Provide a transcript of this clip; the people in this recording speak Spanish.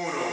Uno.